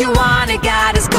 you wanna, God is.